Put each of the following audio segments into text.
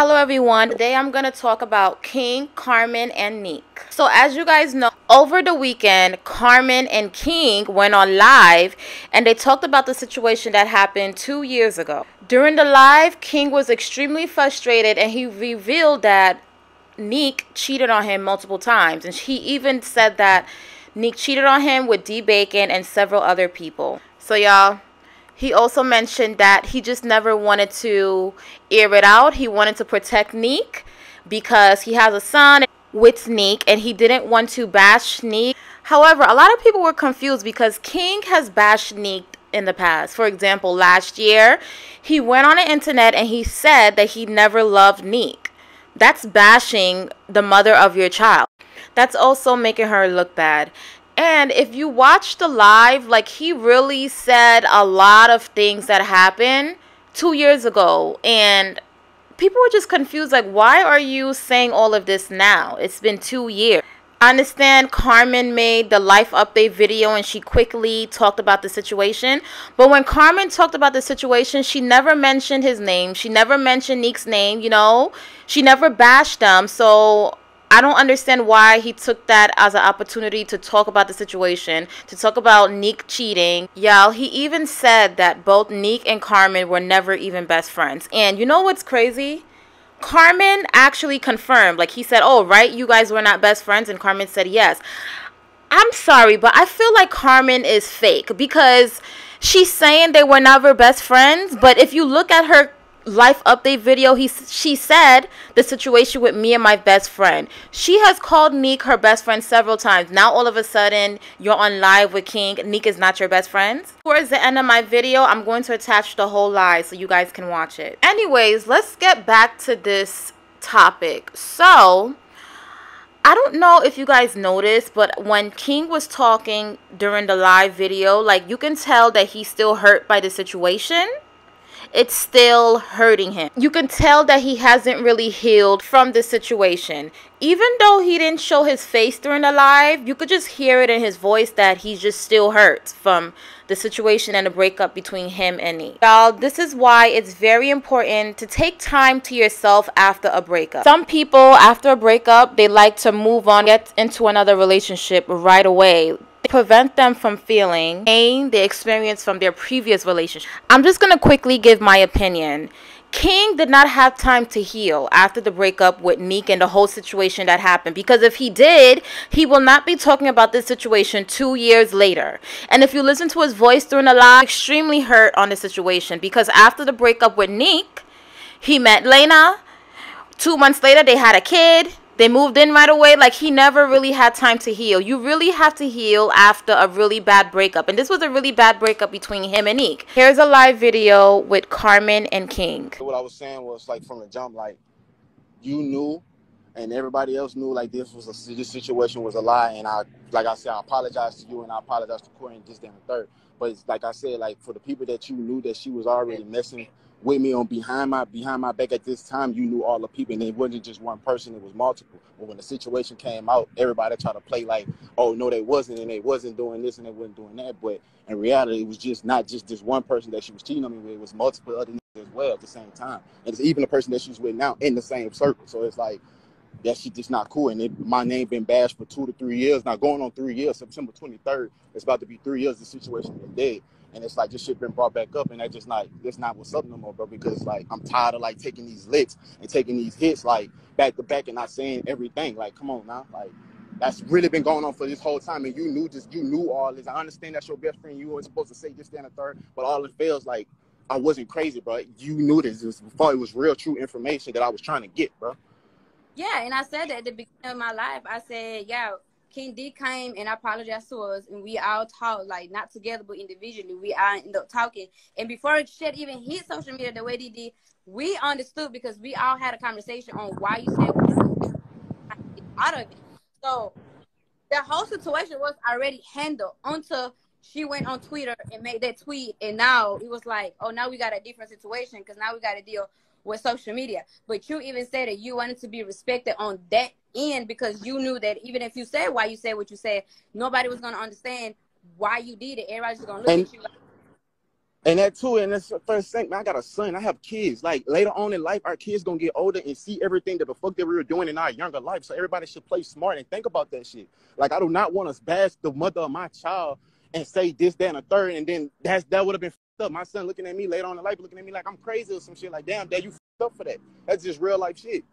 Hello everyone. Today I'm going to talk about King, Carmen, and Nique. So as you guys know, over the weekend, Carmen and King went on live and they talked about the situation that happened two years ago. During the live, King was extremely frustrated and he revealed that Nique cheated on him multiple times. And he even said that Nique cheated on him with D Bacon and several other people. So y'all, he also mentioned that he just never wanted to air it out. He wanted to protect Nique because he has a son with Nique and he didn't want to bash Nique. However, a lot of people were confused because King has bashed Nique in the past. For example, last year, he went on the internet and he said that he never loved Nique. That's bashing the mother of your child. That's also making her look bad. And if you watch the live, like he really said a lot of things that happened two years ago. And people were just confused like, why are you saying all of this now? It's been two years. I understand Carmen made the life update video and she quickly talked about the situation. But when Carmen talked about the situation, she never mentioned his name. She never mentioned Nique's name, you know. She never bashed them. So I don't understand why he took that as an opportunity to talk about the situation, to talk about Nique cheating. Y'all, he even said that both Nique and Carmen were never even best friends. And you know what's crazy? Carmen actually confirmed. Like he said, "Oh, right, you guys were not best friends," and Carmen said yes. I'm sorry, but I feel like Carmen is fake because she's saying they were never best friends, but if you look at her life update video, he she said the situation with me and my best friend. She has called Nique her best friend several times. Now all of a sudden you're on live with King. Nique is not your best friend. Towards the end of my video, I'm going to attach the whole live so you guys can watch it. Anyways, let's get back to this topic. So I don't know if you guys noticed, but when King was talking during the live video, like you can tell that he's still hurt by the situation it's still hurting him. You can tell that he hasn't really healed from the situation. Even though he didn't show his face during the live, you could just hear it in his voice that he's just still hurt from the situation and the breakup between him and me. Y'all, this is why it's very important to take time to yourself after a breakup. Some people, after a breakup, they like to move on, get into another relationship right away prevent them from feeling pain they experienced from their previous relationship. I'm just going to quickly give my opinion. King did not have time to heal after the breakup with Nique and the whole situation that happened. Because if he did, he will not be talking about this situation two years later. And if you listen to his voice during the live, extremely hurt on the situation. Because after the breakup with Nique, he met Lena. Two months later, they had a kid. They moved in right away. Like he never really had time to heal. You really have to heal after a really bad breakup. And this was a really bad breakup between him and Nique. Here's a live video with Carmen and King. What I was saying was like from the jump, like you knew and everybody else knew like this was a this situation was a lie and I like I said I apologize to you and I apologize to Corey and this damn third. But like I said, like for the people that you knew that she was already messing with me on behind my behind my back at this time, you knew all the people, and it wasn't just one person; it was multiple. But when the situation came out, everybody tried to play like, "Oh no, they wasn't, and they wasn't doing this, and they wasn't doing that." But in reality, it was just not just this one person that she was cheating on me with; it was multiple other as well at the same time, and it's even the person that she's with now in the same circle. So it's like that she just not cool. And it, my name been bashed for two to three years now, going on three years. September 23rd, it's about to be three years. The situation been dead. And it's like this shit been brought back up, and that just not that's not what's up no more, bro. Because like I'm tired of like taking these licks and taking these hits like back to back and not saying everything. Like, come on now, like that's really been going on for this whole time, and you knew just you knew all this. I understand that's your best friend. You weren't supposed to say this, then a third, but all it feels like I wasn't crazy, bro. You knew this. It was before it was real, true information that I was trying to get, bro. Yeah, and I said that at the beginning of my life. I said, yeah, King D came and I apologized to us, and we all talked like not together but individually. We all ended up talking, and before Shed even hit social media the way he did, we understood because we all had a conversation on why you said out of it. So the whole situation was already handled until she went on Twitter and made that tweet, and now it was like, oh, now we got a different situation because now we got to deal with social media. But you even said that you wanted to be respected on that end because you knew that even if you said why you said what you said, nobody was gonna understand why you did it. Everybody's gonna look and, at you like And that too, and that's the first thing, man. I got a son. I have kids. Like later on in life, our kids gonna get older and see everything that the fuck that we were doing in our younger life. So everybody should play smart and think about that shit. Like I do not want to bash the mother of my child and say this, that, and a third, and then that's that would have been up. My son looking at me later on in life, looking at me like I'm crazy or some shit. Like, damn, dad, you up for that. That's just real life shit.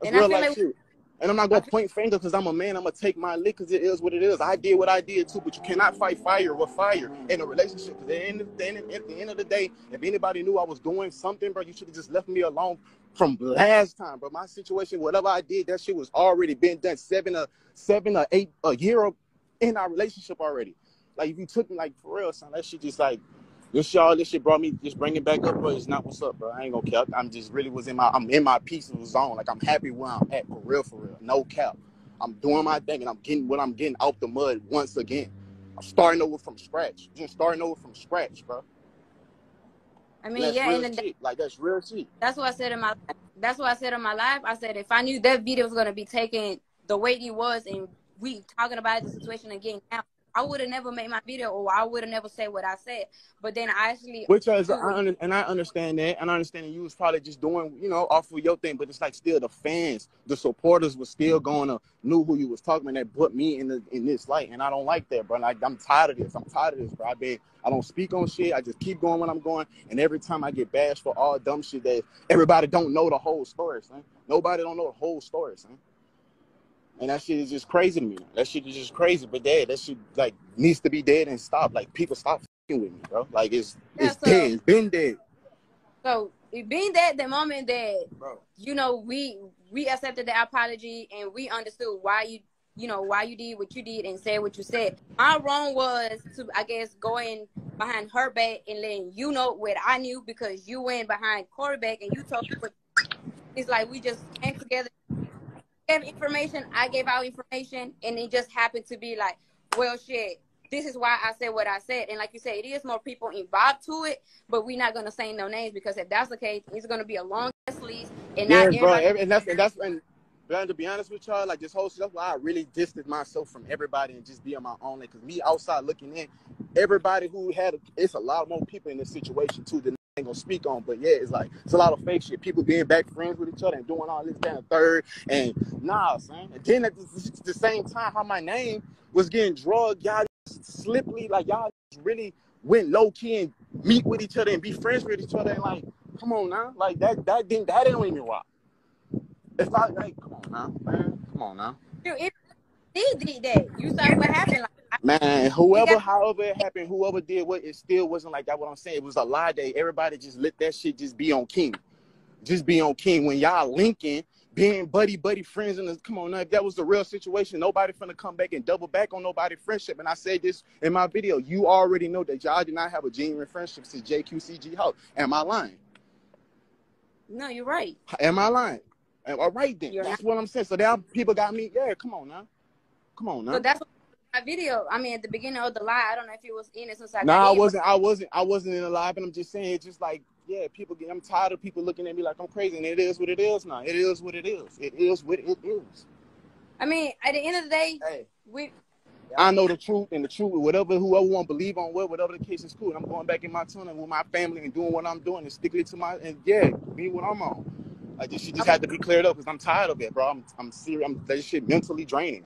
That's And real life like- shit. And I'm not gonna point fingers because I'm a man. I'm gonna take my lick because it is what it is. I did what I did too, but you cannot fight fire with fire in a relationship. Because at, the end of the end- at the end of the day, if anybody knew I was doing something, bro, you should have just left me alone from last time. But my situation, whatever I did, that shit was already been done seven or seven or eight a year in our relationship already. Like if you took me like for real, son, that shit just like this y'all, this shit brought me just bring it back up, bro. It's not what's up, bro. I ain't gonna cap. I'm just really was in my I'm in my peaceful zone. Like I'm happy where I'm at for real, for real. No cap. I'm doing my thing and I'm getting what I'm getting out the mud once again. I'm starting over from scratch. Just starting over from scratch, bro. I mean, that's yeah, real and then shit. Like that's real shit. that's what I said in my that's what I said in my live. I said if I knew that video was gonna be taken the way it was and we talking about the situation again now, I would have never made my video or I would have never said what I said. But then I actually Which is, I under, and I understand that, and I understand that you was probably just doing, you know, off of your thing, but it's like still the fans, the supporters was still going to knew who you was talking and that put me in the in this light, and I don't like that, bro. Like I'm tired of this. I'm tired of this, bro. I been, I don't speak on shit. I just keep going when I'm going, and every time I get bashed for all dumb shit that everybody don't know the whole story, son. Nobody don't know the whole story, son. And that shit is just crazy to me. That shit is just crazy. But dad, that shit like needs to be dead and stop. Like people stop fucking with me, bro. Like it's Yeah, it's so- dead. It's been dead, so it being that the moment that bro. you know we we accepted the apology and we understood why you you know why you did what you did and said what you said my wrong was to i guess going behind her back and letting you know what i knew because you went behind corey back and you told me it's like we just came together gave information i gave out information and it just happened to be like well shit this is why I said what I said. And like you said, it is more people involved to it, but we're not gonna say no names because if that's the case, it's gonna be a long list and not Yes, bro. And that's and that's and man, to be honest with y'all, like this whole stuff, why I really distanced myself from everybody and just be on my own. Like, cause me outside looking in, everybody who had it's a lot more people in this situation too that I ain't gonna speak on. But yeah, it's like it's a lot of fake shit. People being back friends with each other and doing all this, and third. And nah, son. And then at the, the same time, how my name was getting drugged, y'all sliply, like y'all really went low key and meet with each other and be friends with each other. And like, come on now, like that that didn't that didn't even rock. If I like, come on now, man, come on now. Dude, if he did that, you saw what happened. Like, Man, whoever, got- however it happened, whoever did what, it still wasn't like that. What I'm saying, it was a lie day. Everybody just let that shit just be on King, just be on King. When y'all linking, being buddy buddy friends, and come on now, if that was the real situation, nobody finna come back and double back on nobody friendship. And I said this in my video. You already know that y'all did not have a genuine friendship since JQCG House. Am I lying? no, you're right. Am I lying? All right then. You're That's what I'm saying. So now people got me. Yeah, come on now, come on now. So that's what my video. I mean, at the beginning of the lie, I don't know if it was in it since I No, got I wasn't. I wasn't. I wasn't in the live, and I'm just saying, it's just like, yeah, people. Get, I'm tired of people looking at me like I'm crazy, and it is what it is. Now, it is what it is. It is what it is. I mean, at the end of the day, Hey, we I know the truth, and the truth, whatever whoever want to believe on what, whatever the case is, cool. And I'm going back in my tunnel with my family and doing what I'm doing and sticking it to my and yeah, be what I'm on. I just, she just had to be cleared up because I'm tired of it, bro. I'm I'm serious. I'm that shit mentally draining.